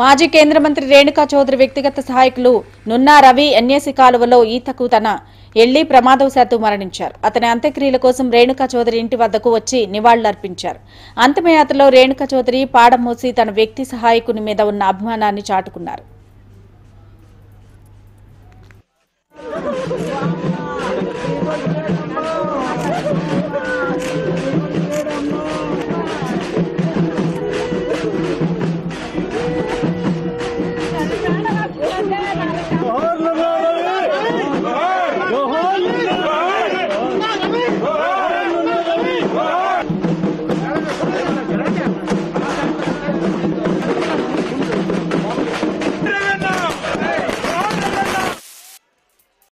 మాజీ కేంద్ర మంత్రి రేణుకా చౌదరి వ్యక్తిగత సహాయకులు నున్నా రవి ఎన్ఏసీ కాలువలో ఈతకు తన ఎళ్ళి ప్రమాదవశాత్తు మరణించారు. అతని అంత్యక్రియల కోసం రేణుకా చౌదరి ఇంటి వద్దకు వచ్చి నివాళులర్పించారు. అంతిమయాత్రలో రేణుకా చౌదరి పాడమోసి తన వ్యక్తి సహాయకుని మీద ఉన్న అభిమానాన్ని చాటుకున్నారు.